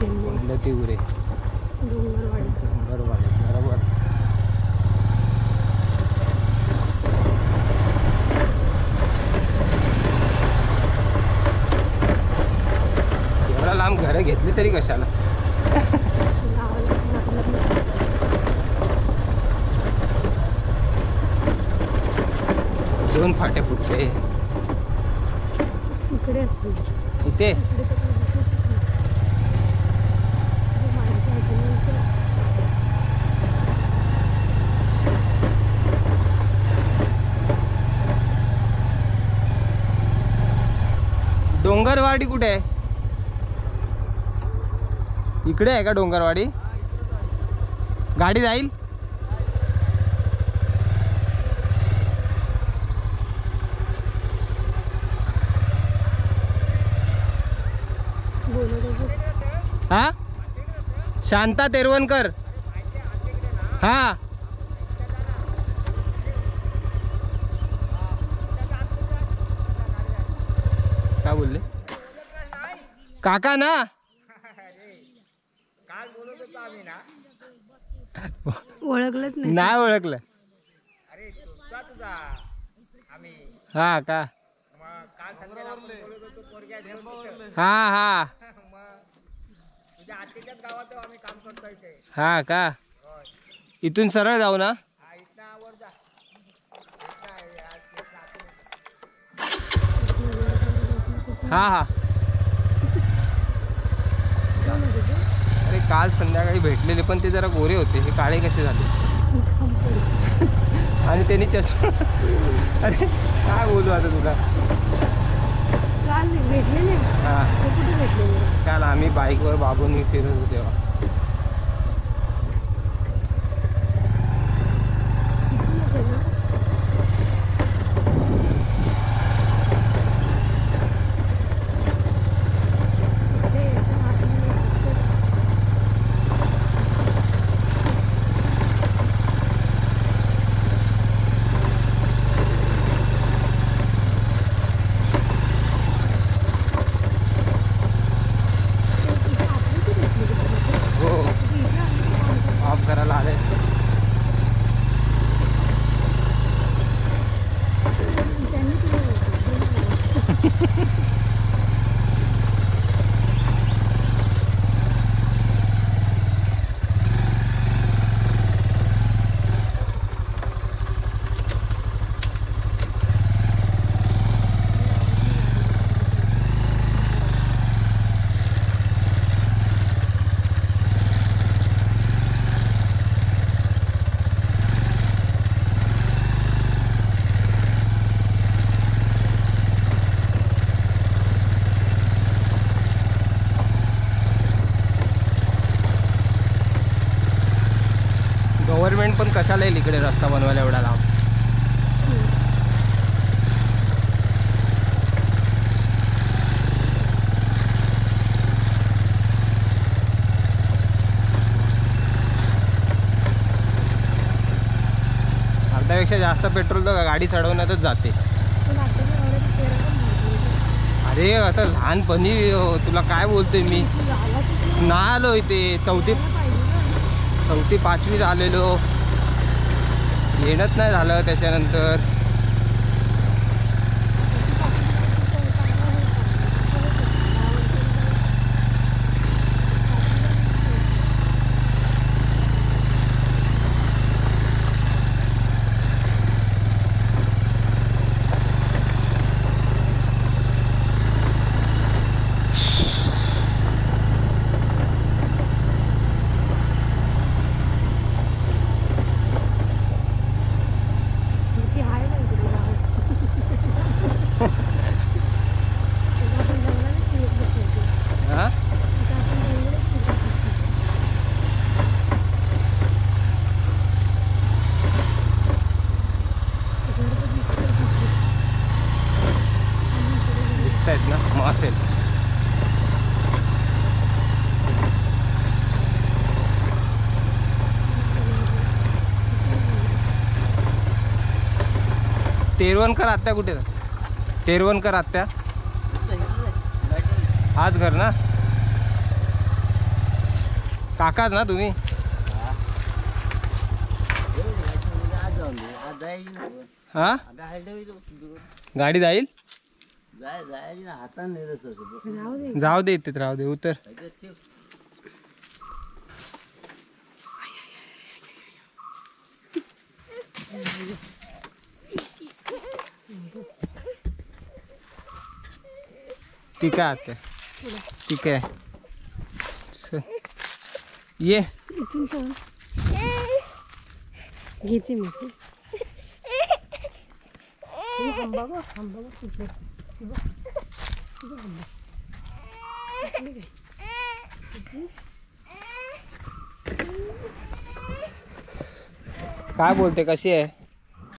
कोणलं तिवरे डोंगरवाडी. बरोबर. एवढा लांब घरं घेतली तरी कशाला? दोन फाटे फुटले. इकडे इथे इकडे तर काही दिसतच नाही. इकडे माणसं आहेत आणि इथे डोंगरवाडी कुठे आहे? इकडे आहे का डोंगरवाडी? गाडी जाईल? हा? शांता तेरवणकर. हा. काय बोलले? काका ना? ओळखलंच नाही. नाही ओळखलं. हा का? हा हा. हा का? इथून सरळ जाऊ ना? हा हा. काल संध्याकाळी भेटलेले पण ते जरा गोरे होते. हे काळे कसे झाले? आणि त्यांनी चष्मा अरे काय बोलू आता तुला? काल भेटले नाही हा. ते कुठे भेटले काल आम्ही बाईकवर बाबून फिरत होतो तेव्हा. Bales. गव्हर्नमेंट पण कशाला येईल इकडे रस्ता बनवायला एवढा लांब? अर्ध्यापेक्षा जास्त पेट्रोल तर गाडी चढवण्यातच जाते. अरे आता लहानपणी तुला काय बोलतोय मी? ना आलो इथे. चौथी चौथी पाचवीत आलेलो. येणंच नाही झालं त्याच्यानंतर हा दिसत आहेत ना मग असेल तेरवणकर आत्या कुठे? तेरवणकर आत्या. हाच घर ना? काकाच ना तुम्ही? हा? गाडी जाईल? जाऊ दे इथे राहू दे उतर ठीक आहे आता ठीक आहे चल. ये इथून चल घेते मी काय बोलते कशी आहे?